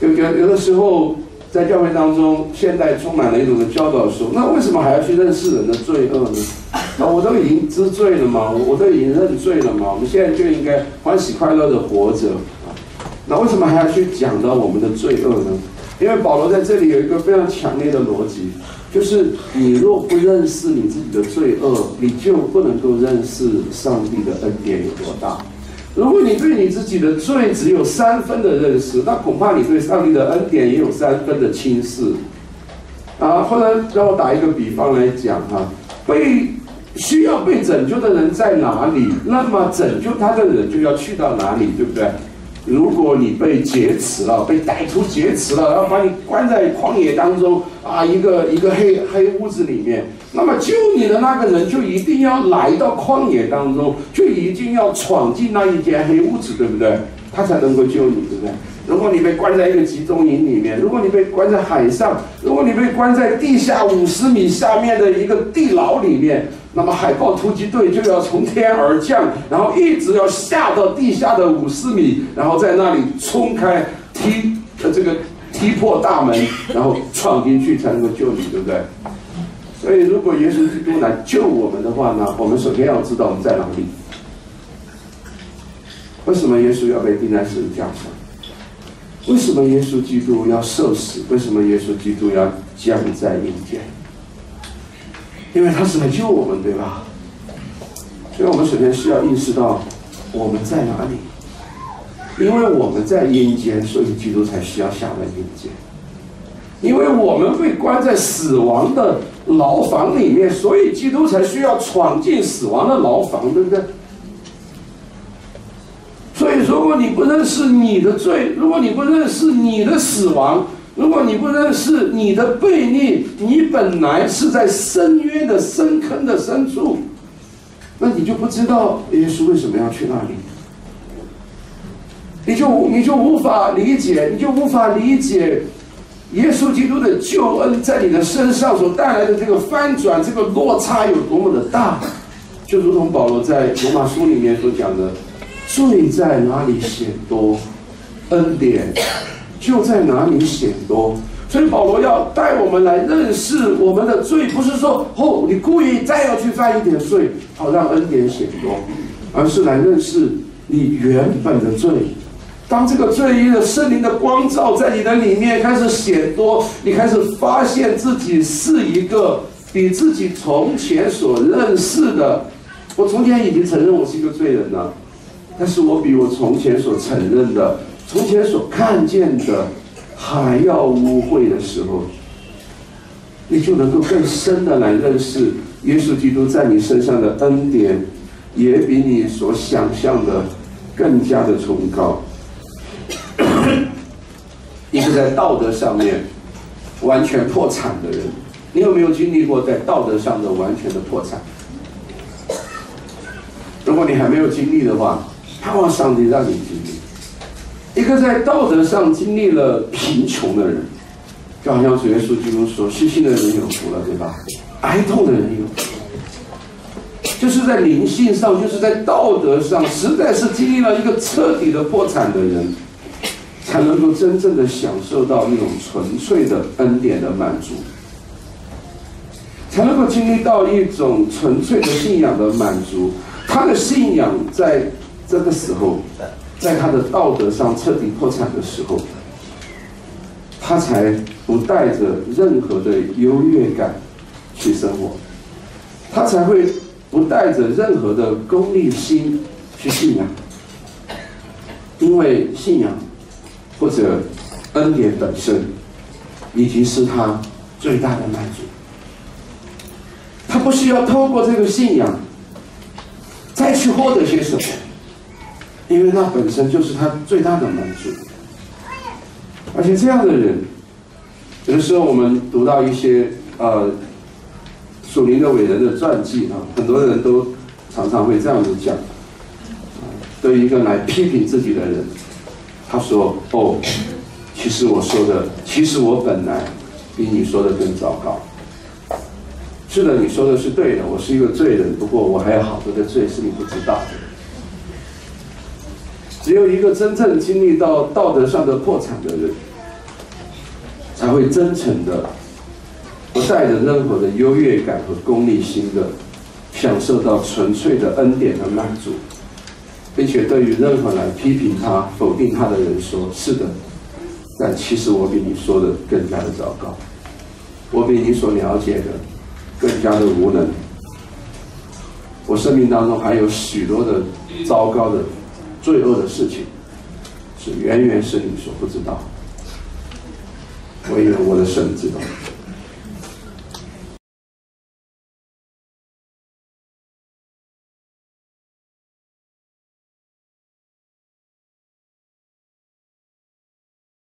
有有有的时候在教会当中，现代充满了一种的教导说，那为什么还要去认识人的罪恶呢？啊，我都已经知罪了嘛，我都已经认罪了嘛，我们现在就应该欢喜快乐的活着。那为什么还要去讲到我们的罪恶呢？因为保罗在这里有一个非常强烈的逻辑，就是你若不认识你自己的罪恶，你就不能够认识上帝的恩典有多大。如果你对你自己的罪只有三分的认识，那恐怕你对上帝的恩典也有三分的轻视。啊，或者让我打一个比方来讲哈，被需要被拯救的人在哪里，那么拯救他的人就要去到哪里，对不对？如果你被劫持了，被歹徒劫持了，然后把你关在旷野当中啊，一个一个黑黑屋子里面，那么救你的那个人就一定要来到旷野当中，就一定要闯进那一间黑屋子，对不对？他才能够救你，对不对？如果你被关在一个集中营里面，如果你被关在海上，如果你被关在地下五十米下面的一个地牢里面。那么海豹突击队就要从天而降，然后一直要下到地下的五十米，然后在那里冲开踢呃这个踢破大门，然后闯进去才能够救你，对不对？所以如果耶稣基督来救我们的话呢，我们首先要知道我们在哪里。为什么耶稣要被钉在十字架上？为什么耶稣基督要受死？为什么耶稣基督要降在阴间？因为他是来救我们，对吧？所以我们首先需要意识到我们在哪里。因为我们在阴间，所以基督才需要下来阴间。因为我们被关在死亡的牢房里面，所以基督才需要闯进死亡的牢房，对不对？所以，如果你不认识你的罪，如果你不认识你的死亡，如果你不认识你的背逆，你本来是在深渊的深坑的深处，那你就不知道耶稣为什么要去那里，你就你就无法理解，你就无法理解耶稣基督的救恩在你的身上所带来的这个翻转，这个落差有多么的大，就如同保罗在罗马书里面所讲的，罪在哪里显多，恩典。就在哪里显多，所以保罗要带我们来认识我们的罪，不是说哦，你故意再要去犯一点罪，好让恩典显多，而是来认识你原本的罪。当这个罪因的圣灵的光照在你的里面开始显多，你开始发现自己是一个比自己从前所认识的，我从前已经承认我是一个罪人了，但是我比我从前所承认的。从前所看见的还要污秽的时候，你就能够更深的来认识耶稣基督在你身上的恩典，也比你所想象的更加的崇高。一个在道德上面完全破产的人，你有没有经历过在道德上的完全的破产？如果你还没有经历的话，盼望上帝让你经历。一个在道德上经历了贫穷的人，就好像主耶稣基督说：“虚心的人有福了，对吧？哀痛的人有福。”就是在灵性上，就是在道德上，实在是经历了一个彻底的破产的人，才能够真正的享受到那种纯粹的恩典的满足，才能够经历到一种纯粹的信仰的满足。他的信仰在这个时候。在他的道德上彻底破产的时候，他才不带着任何的优越感去生活，他才会不带着任何的功利心去信仰，因为信仰或者恩典本身已经是他最大的满足，他不需要透过这个信仰再去获得些什么。因为那本身就是他最大的满足，而且这样的人，有的时候我们读到一些呃属灵的伟人的传记啊，很多人都常常会这样子讲，对一个来批评自己的人，他说：“哦，其实我说的，其实我本来比你说的更糟糕。是的，你说的是对的，我是一个罪人，不过我还有好多的罪是你不知道的。”只有一个真正经历到道德上的破产的人，才会真诚的，不带着任何的优越感和功利心的，享受到纯粹的恩典和满足，并且对于任何来批评他、否定他的人说：“是的，但其实我比你说的更加的糟糕，我比你所了解的更加的无能。我生命当中还有许多的糟糕的、罪恶的事情，是远远是你所不知道。”唯有我的神知道。